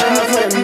time for me.